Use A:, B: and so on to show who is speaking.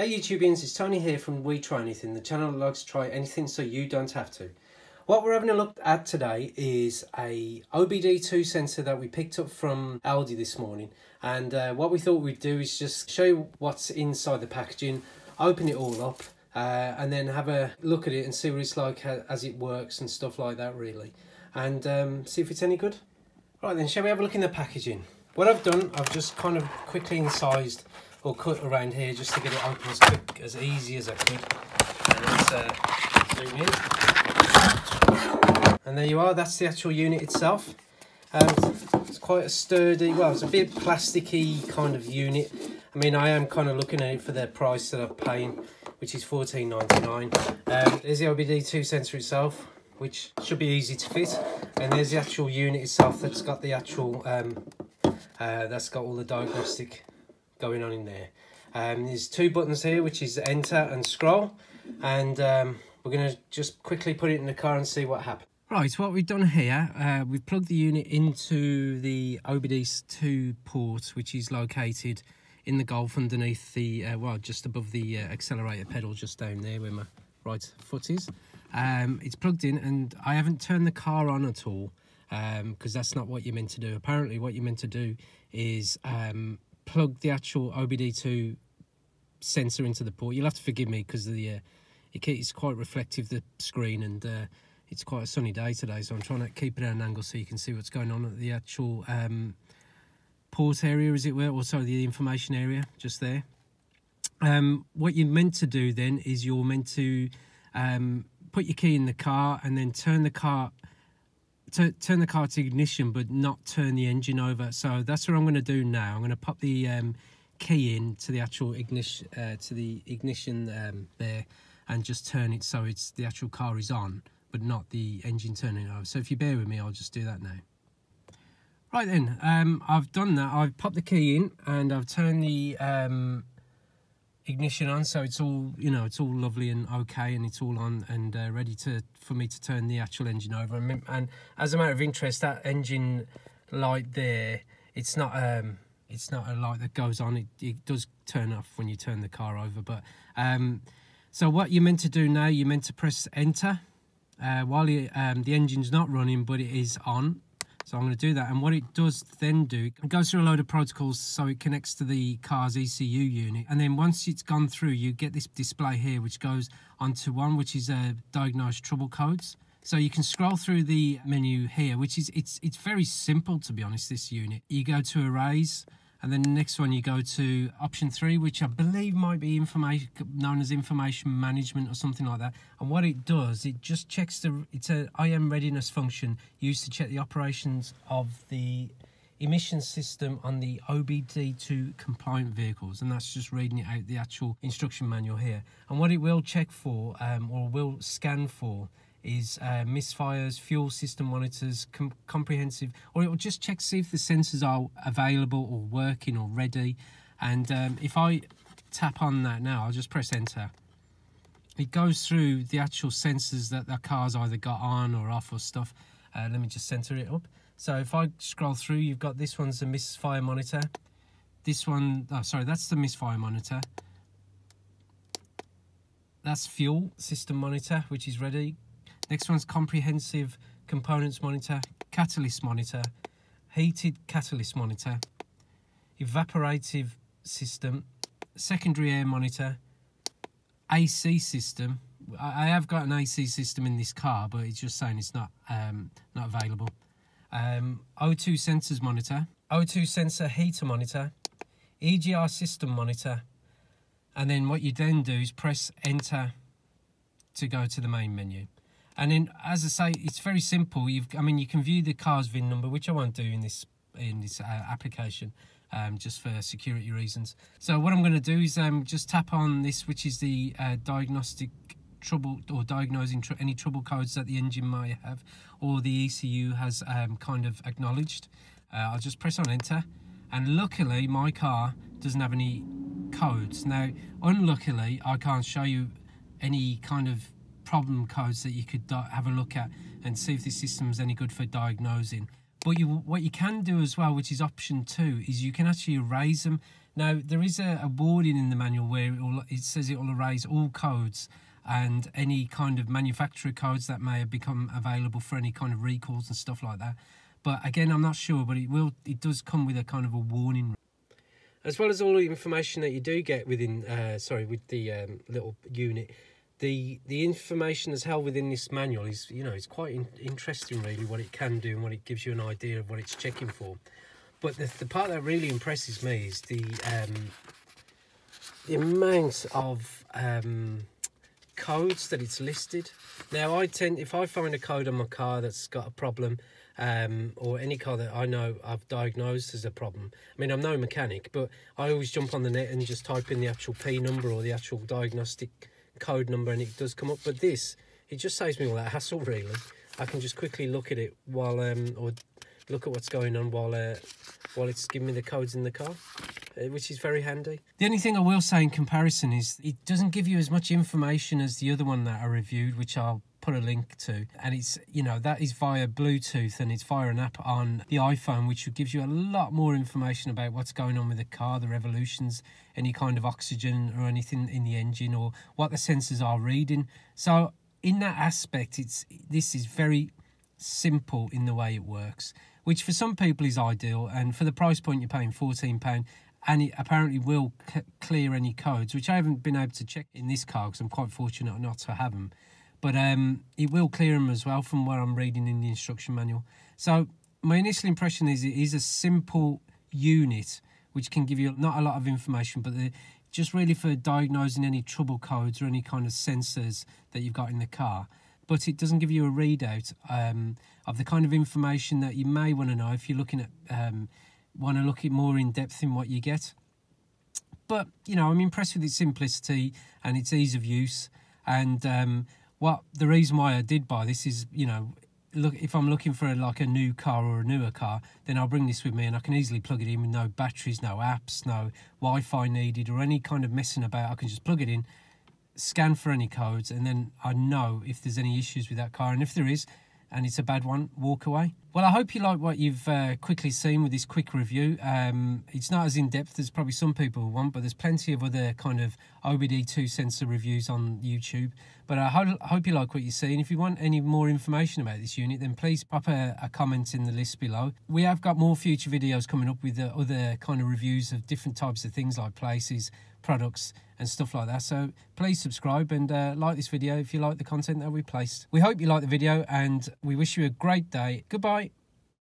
A: Hey YouTubians, it's Tony here from We Try Anything, the channel that likes to try anything so you don't have to. What we're having a look at today is a OBD2 sensor that we picked up from Aldi this morning. And uh, what we thought we'd do is just show you what's inside the packaging, open it all up, uh, and then have a look at it and see what it's like as it works and stuff like that really. And um, see if it's any good. Right then, shall we have a look in the packaging? What I've done, I've just kind of quickly incised or cut around here just to get it open as quick, as easy as I could. And let's uh, zoom in. And there you are, that's the actual unit itself. Um, it's quite a sturdy, well, it's a bit plasticky kind of unit. I mean, I am kind of looking at it for the price that I'm paying, which is fourteen ninety nine. Um, there's the OBD2 sensor itself, which should be easy to fit. And there's the actual unit itself that's got the actual, um, uh, that's got all the diagnostic going on in there. Um, there's two buttons here, which is enter and scroll. And um, we're going to just quickly put it in the car and see what happens. Right, so what we've done here, uh, we've plugged the unit into the OBD2 port, which is located in the Golf underneath the, uh, well, just above the uh, accelerator pedal, just down there where my right foot is. Um, it's plugged in and I haven't turned the car on at all because um, that's not what you're meant to do. Apparently what you're meant to do is um, plug the actual OBD2 sensor into the port. You'll have to forgive me because the uh, it's quite reflective the screen and uh, it's quite a sunny day today so I'm trying to keep it at an angle so you can see what's going on at the actual port area as it were or sorry the information area just there. Um, what you're meant to do then is you're meant to um, put your key in the car and then turn the car turn the car to ignition but not turn the engine over. So that's what I'm going to do now. I'm going to pop the um, key in to the actual ignition uh, to the ignition um, there and just turn it so it's the actual car is on but not the engine turning over. So if you bear with me I'll just do that now right then um, I've done that. I've popped the key in and I've turned the um, ignition on so it's all you know it's all lovely and okay and it's all on and uh, ready to for me to turn the actual engine over. And, and, as a matter of interest that engine light there it's not um it's not a light that goes on. It, it does turn off when you turn the car over but um so what you're meant to do now you're meant to press enter. Uh, while you, um, the engine's not running but it is on so I'm going to do that. And what it does then do, it goes through a load of protocols so it connects to the car's ECU unit. And then once it's gone through, you get this display here, which goes onto one, which is uh, diagnosed trouble codes. So you can scroll through the menu here, which is, it's, it's very simple, to be honest, this unit. You go to arrays, and then the next one you go to option three which i believe might be information known as information management or something like that. And what it does it just checks the it's a I/M readiness function used to check the operations of the emission system on the OBD2 compliant vehicles. And that's just reading it out the actual instruction manual here. And what it will check for um, or will scan for is uh, misfires, fuel system monitors, com comprehensive, or it will just check to see if the sensors are available or working or ready. And um, if I tap on that now, I'll just press enter. It goes through the actual sensors that the car's either got on or off or stuff. Uh, let me just center it up. So if I scroll through, you've got this one's a misfire monitor. This one, oh, sorry, that's the misfire monitor. That's fuel system monitor, which is ready. Next one's comprehensive components monitor, catalyst monitor, heated catalyst monitor, evaporative system, secondary air monitor, AC system. I have got an AC system in this car, but it's just saying it's not um, not available. Um, O2 sensors monitor, O2 sensor heater monitor, EGR system monitor, and then what you then do is press enter to go to the main menu. And then, as I say, it's very simple. You've, I mean, you can view the car's VIN number, which I won't do in this in this uh, application, um, just for security reasons. So what I'm going to do is um, just tap on this, which is the uh, diagnostic trouble or diagnosing tr any trouble codes that the engine may have, or the ECU has um, kind of acknowledged. Uh, I'll just press on enter, and luckily my car doesn't have any codes. Now, unluckily, I can't show you any kind of problem codes that you could have a look at and see if the system's any good for diagnosing. But you, what you can do as well, which is option two, is you can actually erase them. Now, there is a, a wording in the manual where it, will, it says it will erase all codes and any kind of manufacturer codes that may have become available for any kind of recalls and stuff like that. But again, I'm not sure, but it will. It does come with a kind of a warning, as well as all the information that you do get within. Uh, sorry, with the um, little unit, the the information that's held within this manual is you know it's quite in, interesting really what it can do and what it gives you an idea of what it's checking for. But the, the part that really impresses me is the um, the amount of um, codes that it's listed. Now I tend if I find a code on my car that's got a problem um, or any car that I know I've diagnosed as a problem. I mean, I'm no mechanic, but I always jump on the net and just type in the actual P number or the actual diagnostic code number and it does come up. But this, it just saves me all that hassle, really. I can just quickly look at it while, um, or look at what's going on while, uh, while it's giving me the codes in the car. Uh, which is very handy. The only thing I will say in comparison is it doesn't give you as much information as the other one that I reviewed, which I'll put a link to. And it's, you know, that is via Bluetooth and it's via an app on the iPhone, which gives you a lot more information about what's going on with the car, the revolutions, any kind of oxygen or anything in the engine, or what the sensors are reading. So, in that aspect, it's this is very simple in the way it works, which for some people is ideal. And for the price point, you're paying £14 and it apparently will clear any codes, which I haven't been able to check in this car because I'm quite fortunate not to have them. But um, it will clear them as well from where I'm reading in the instruction manual. So my initial impression is it is a simple unit which can give you not a lot of information, but just really for diagnosing any trouble codes or any kind of sensors that you've got in the car. But it doesn't give you a readout um, of the kind of information that you may want to know if you're looking at um, want to look at more in depth in what you get. But you know, I'm impressed with its simplicity and its ease of use. And um, what the reason why I did buy this is, you know, look if I'm looking for a, like a new car or a newer car, then I'll bring this with me and I can easily plug it in with no batteries, no apps, no Wi-Fi needed, or any kind of messing about. I can just plug it in, scan for any codes, and then I know if there's any issues with that car. And if there is, and it's a bad one, walk away. Well, I hope you like what you've uh, quickly seen with this quick review. Um, it's not as in depth as probably some people want, but there's plenty of other kind of OBD2 sensor reviews on YouTube. But I ho hope you like what you see. And if you want any more information about this unit, then please pop a, a comment in the list below. We have got more future videos coming up with other kind of reviews of different types of things like places, products, and stuff like that. So please subscribe and uh, like this video if you like the content that we placed. We hope you like the video and we wish you a great day. Goodbye.